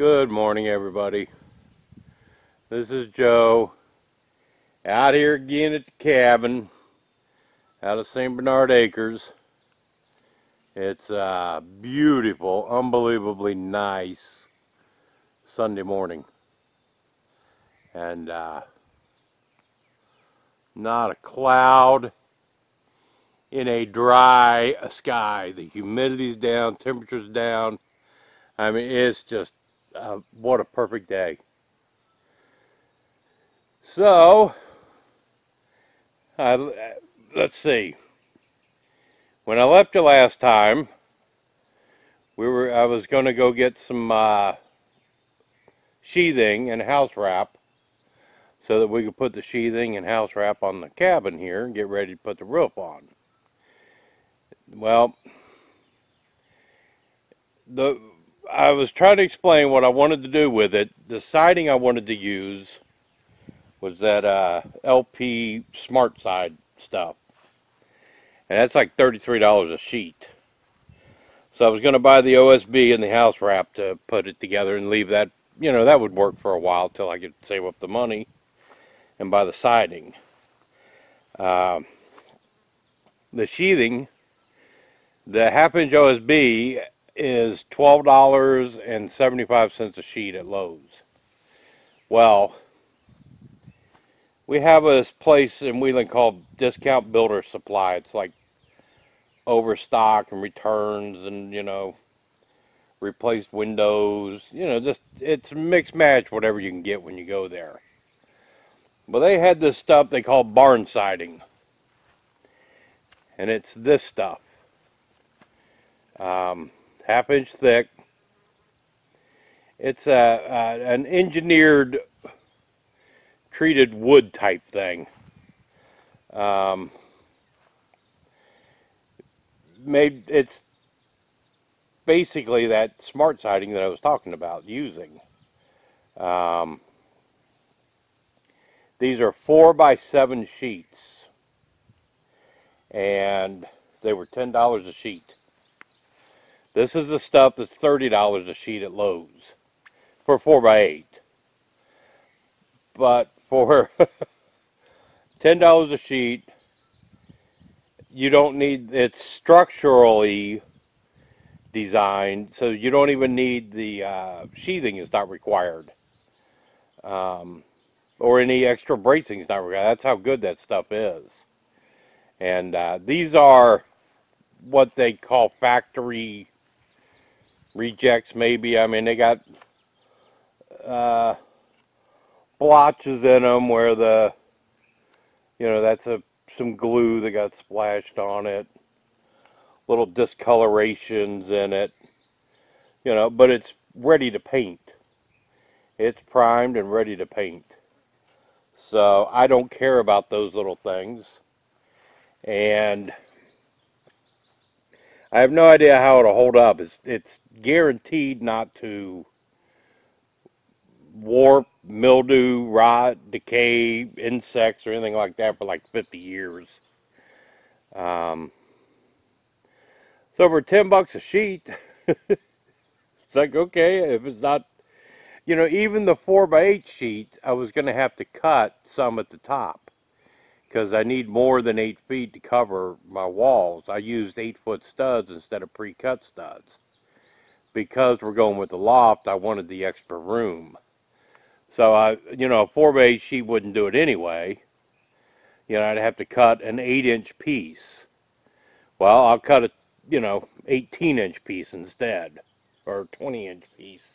Good morning, everybody. This is Joe out here again at the cabin out of St. Bernard Acres. It's a beautiful, unbelievably nice Sunday morning. And uh, not a cloud in a dry sky. The humidity's down, temperature's down. I mean, it's just uh, what a perfect day. So, uh, let's see. When I left you last time, we were I was going to go get some uh, sheathing and house wrap so that we could put the sheathing and house wrap on the cabin here and get ready to put the roof on. Well, the I was trying to explain what I wanted to do with it. The siding I wanted to use was that uh, LP Smart Side stuff. And that's like $33 a sheet. So I was going to buy the OSB and the house wrap to put it together and leave that, you know, that would work for a while till I could save up the money and buy the siding. Uh, the sheathing, the half inch OSB is $12.75 a sheet at Lowe's. Well, we have a place in Wheeling called Discount Builder Supply. It's like overstock and returns and, you know, replaced windows. You know, just it's mixed match whatever you can get when you go there. But they had this stuff they call barn siding. And it's this stuff. Um, half inch thick. It's a, a, an engineered treated wood type thing. Um, made it's basically that smart siding that I was talking about using. Um, these are four by seven sheets and they were $10 a sheet. This is the stuff that's $30 a sheet at Lowe's for 4x8. But for $10 a sheet, you don't need, it's structurally designed, so you don't even need the uh, sheathing is not required. Um, or any extra bracing is not required. That's how good that stuff is. And uh, these are what they call factory rejects maybe. I mean, they got uh, blotches in them where the, you know, that's a some glue that got splashed on it. Little discolorations in it. You know, but it's ready to paint. It's primed and ready to paint. So I don't care about those little things. And I have no idea how it'll hold up. It's, it's guaranteed not to warp, mildew, rot, decay, insects, or anything like that for like 50 years. Um, so for 10 bucks a sheet, it's like, okay, if it's not, you know, even the 4x8 sheet, I was going to have to cut some at the top because I need more than eight feet to cover my walls. I used eight foot studs instead of pre-cut studs. Because we're going with the loft, I wanted the extra room. So I, you know, a four by eight sheet wouldn't do it anyway. You know, I'd have to cut an eight inch piece. Well, I'll cut a, you know, 18 inch piece instead, or 20 inch piece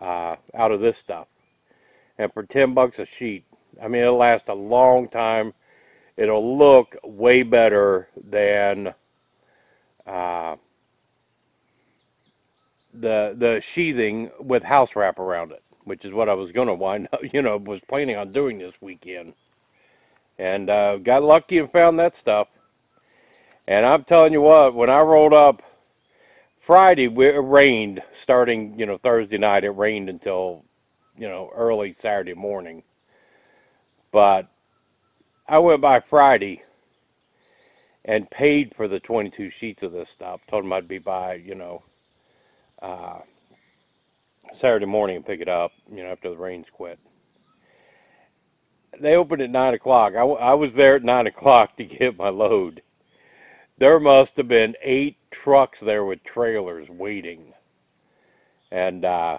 uh, out of this stuff. And for 10 bucks a sheet, I mean, it'll last a long time. It'll look way better than uh, the the sheathing with house wrap around it, which is what I was going to wind up, you know, was planning on doing this weekend. And uh, got lucky and found that stuff. And I'm telling you what, when I rolled up Friday, it rained starting, you know, Thursday night. It rained until, you know, early Saturday morning. But I went by Friday and paid for the 22 sheets of this stuff. Told them I'd be by, you know, uh, Saturday morning and pick it up, you know, after the rains quit. They opened at 9 o'clock. I, I was there at 9 o'clock to get my load. There must have been eight trucks there with trailers waiting. And uh,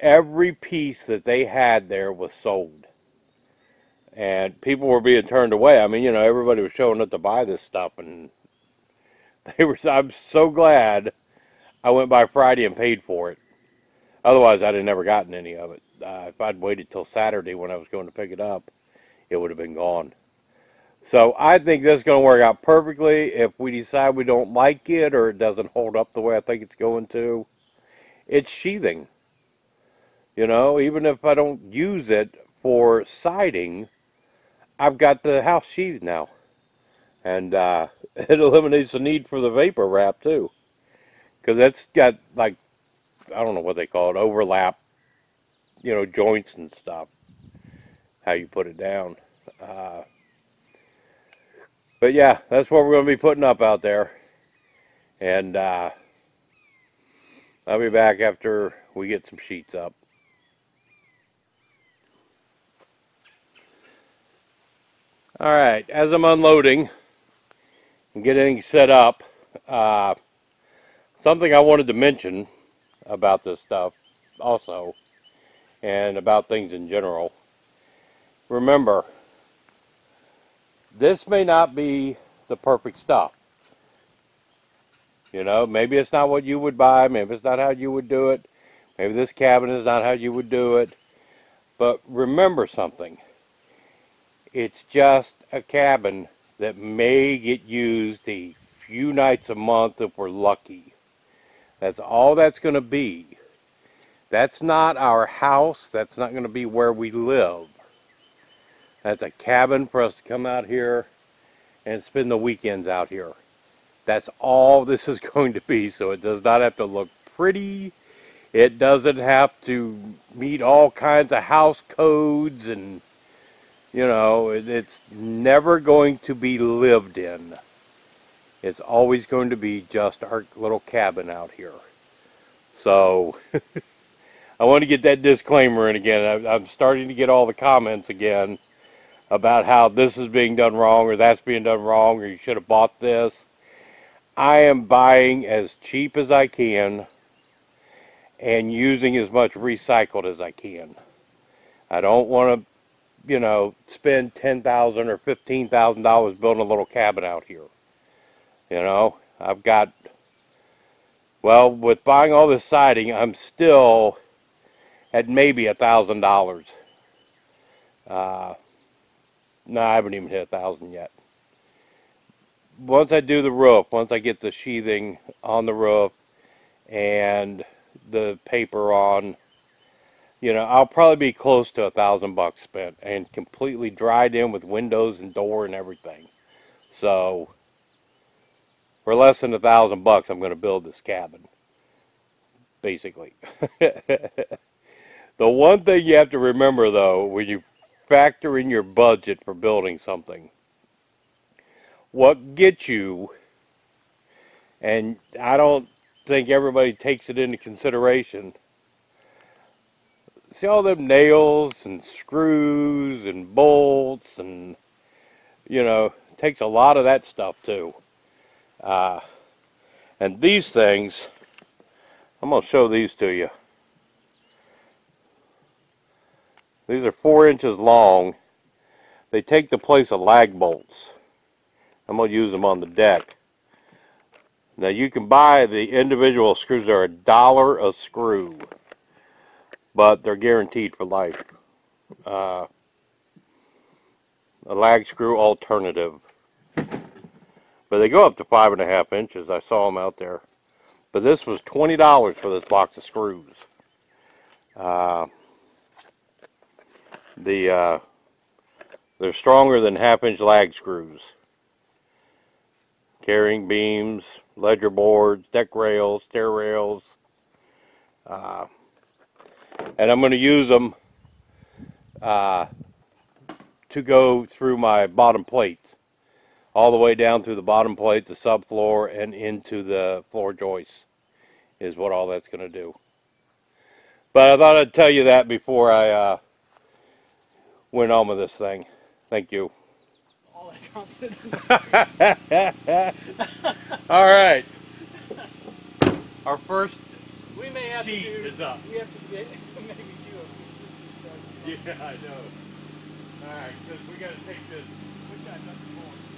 every piece that they had there was sold. And people were being turned away. I mean, you know, everybody was showing up to buy this stuff. And they were, I'm so glad I went by Friday and paid for it. Otherwise, I'd have never gotten any of it. Uh, if I'd waited till Saturday when I was going to pick it up, it would have been gone. So I think this is going to work out perfectly. If we decide we don't like it or it doesn't hold up the way I think it's going to, it's sheathing. You know, even if I don't use it for siding, I've got the house sheathed now. And uh, it eliminates the need for the vapor wrap too. Because it's got like, I don't know what they call it, overlap, you know, joints and stuff. How you put it down. Uh, but yeah, that's what we're going to be putting up out there. And uh, I'll be back after we get some sheets up. All right, as I'm unloading and getting set up, uh, something I wanted to mention about this stuff also, and about things in general. Remember, this may not be the perfect stuff. You know, maybe it's not what you would buy, maybe it's not how you would do it, maybe this cabin is not how you would do it. But remember something. It's just a cabin that may get used a few nights a month if we're lucky. That's all that's going to be. That's not our house. That's not going to be where we live. That's a cabin for us to come out here and spend the weekends out here. That's all this is going to be. So it does not have to look pretty. It doesn't have to meet all kinds of house codes and, you know, it's never going to be lived in. It's always going to be just our little cabin out here. So, I want to get that disclaimer in again. I'm starting to get all the comments again about how this is being done wrong or that's being done wrong or you should have bought this. I am buying as cheap as I can and using as much recycled as I can. I don't want to, you know, spend 10,000 or $15,000 building a little cabin out here. You know, I've got, well, with buying all this siding, I'm still at maybe a $1,000. Uh, no, I haven't even hit a thousand yet. Once I do the roof, once I get the sheathing on the roof and the paper on, you know, I'll probably be close to a thousand bucks spent and completely dried in with windows and door and everything. So, for less than a thousand bucks, I'm going to build this cabin. Basically. the one thing you have to remember, though, when you factor in your budget for building something. What gets you, and I don't think everybody takes it into consideration, see all them nails and screws and bolts and, you know, takes a lot of that stuff too. Uh, and these things, I'm going to show these to you. These are four inches long. They take the place of lag bolts. I'm going to use them on the deck. Now you can buy the individual screws. They're a dollar a screw. But they're guaranteed for life. Uh, a lag screw alternative. But they go up to five and a half inches. I saw them out there. But this was $20 for this box of screws. Uh, the uh, they're stronger than half inch lag screws carrying beams ledger boards deck rails stair rails uh, and I'm going to use them uh, to go through my bottom plates all the way down through the bottom plate the subfloor and into the floor joists is what all that's going to do But I thought I'd tell you that before I uh, went on with this thing. Thank you. All that. All right. Our first We may have sheet to do. is up. We have to get maybe do a systems Yeah, I know. All right, because we got to take this. Which I done before.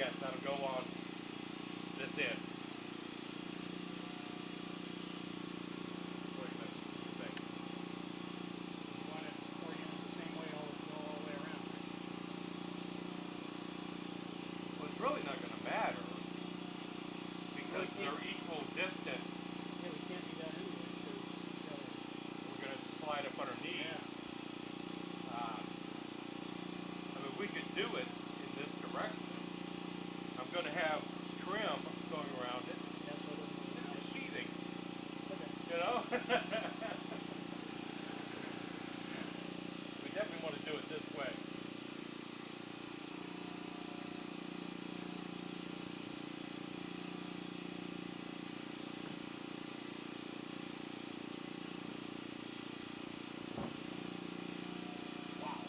Yes, that'll go on this end. Wait a minute. Thank you. Well, it's really not going to matter because they're equal distance. Yeah, we can't do that anyway. We're going to slide up underneath. Um, I mean, we could do it in this direction. I'm going to have trim going around it. It's sheathing, you know? we definitely want to do it this way. Wow.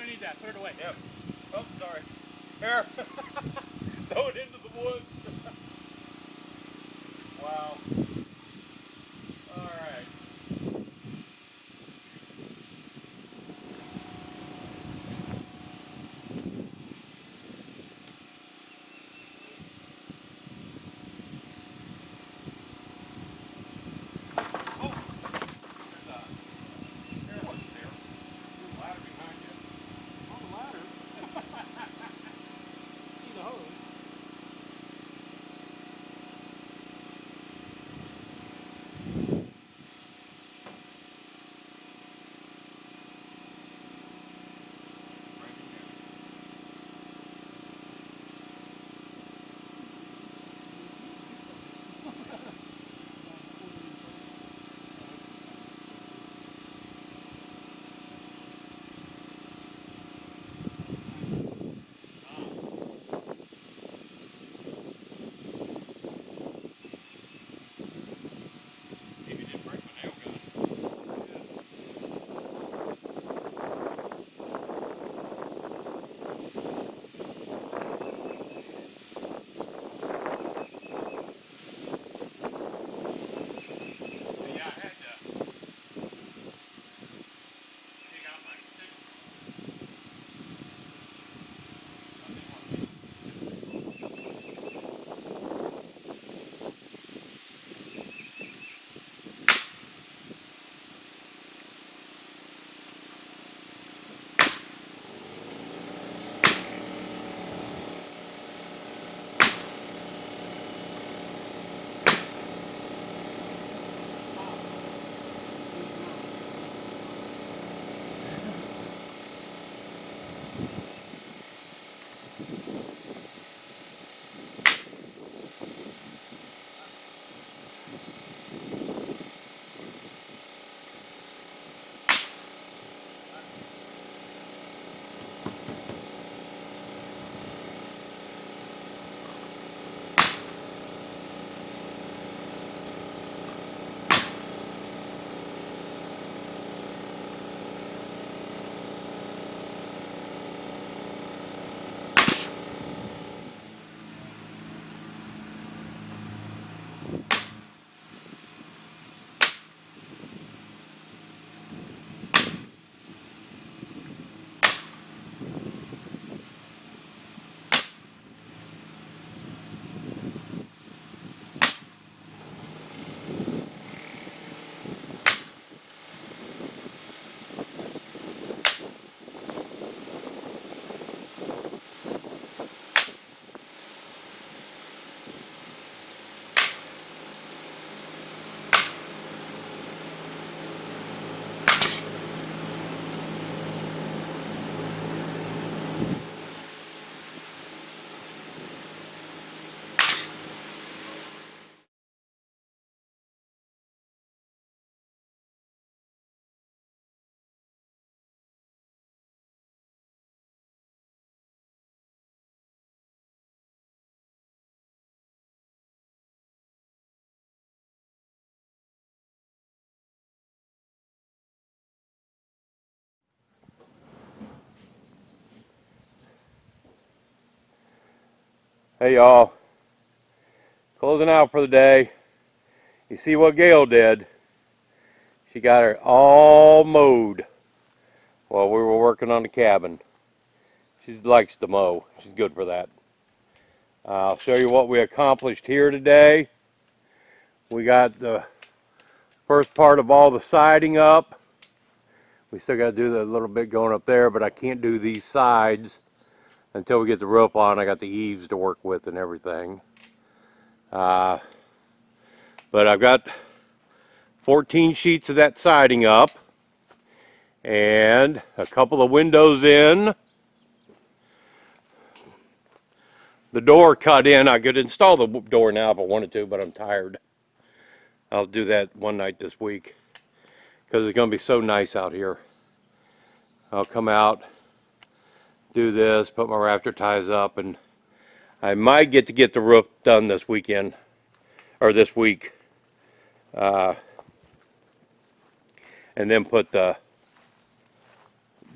Don't need that. Throw it away. Yep. Oh, sorry. Here. Throw it into the woods. Hey y'all, closing out for the day. You see what Gail did? She got her all mowed while we were working on the cabin. She likes to mow. She's good for that. I'll show you what we accomplished here today. We got the first part of all the siding up. We still got to do the little bit going up there, but I can't do these sides until we get the roof on. I got the eaves to work with and everything. Uh, but I've got 14 sheets of that siding up and a couple of windows in. The door cut in. I could install the door now if I wanted to, but I'm tired. I'll do that one night this week because it's going to be so nice out here. I'll come out, do this, put my rafter ties up, and I might get to get the roof done this weekend, or this week. Uh, and then put the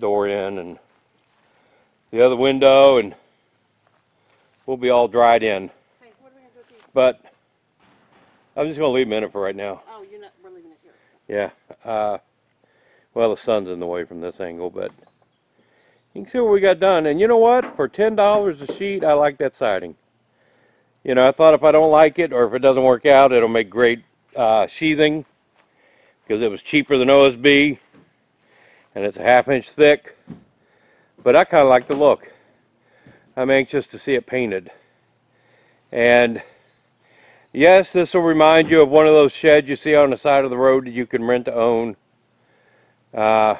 door in and the other window, and we'll be all dried in. Hey, what are we gonna do with these? But I'm just going to leave them in it for right now. Oh, you're not, we're leaving it here. Yeah. Uh, well, the sun's in the way from this angle, but you can see what we got done. And you know what? For $10 a sheet, I like that siding. You know, I thought if I don't like it or if it doesn't work out, it'll make great uh, sheathing because it was cheaper than OSB and it's a half inch thick. But I kind of like the look. I'm anxious to see it painted. And yes, this will remind you of one of those sheds you see on the side of the road that you can rent to own. Uh,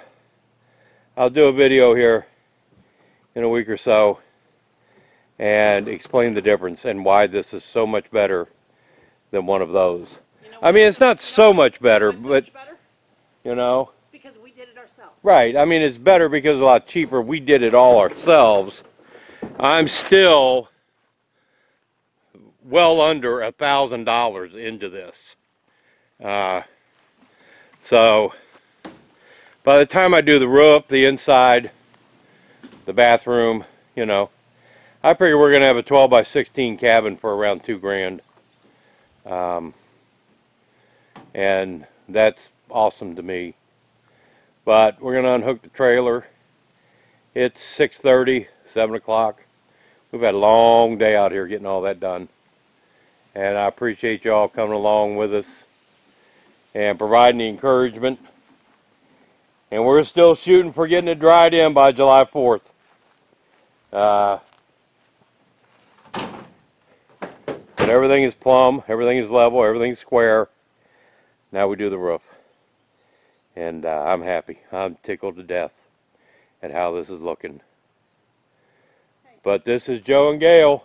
I'll do a video here in a week or so and explain the difference and why this is so much better than one of those. You know I mean, it's not so much better, but much better? you know, Because we did it ourselves. right. I mean, it's better because it's a lot cheaper. We did it all ourselves. I'm still well under a thousand dollars into this. Uh, so by the time I do the roof, the inside, the bathroom, you know, I figure we're gonna have a 12 by 16 cabin for around two grand. Um, and that's awesome to me. But we're gonna unhook the trailer. It's 6:30, 7 o'clock. We've had a long day out here getting all that done. And I appreciate y'all coming along with us and providing the encouragement. And we're still shooting for getting it dried in by July 4th. Uh, but everything is plumb, everything is level, everything's square. Now we do the roof. And uh, I'm happy. I'm tickled to death at how this is looking. But this is Joe and Gail.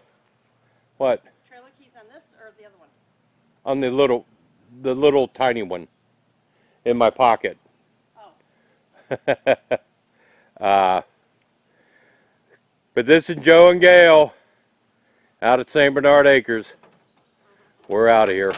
What? Trailer keys on this or the other one? On the little, the little tiny one in my pocket. Oh, uh, but this is Joe and Gail out at St. Bernard Acres. We're out of here.